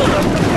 Oh!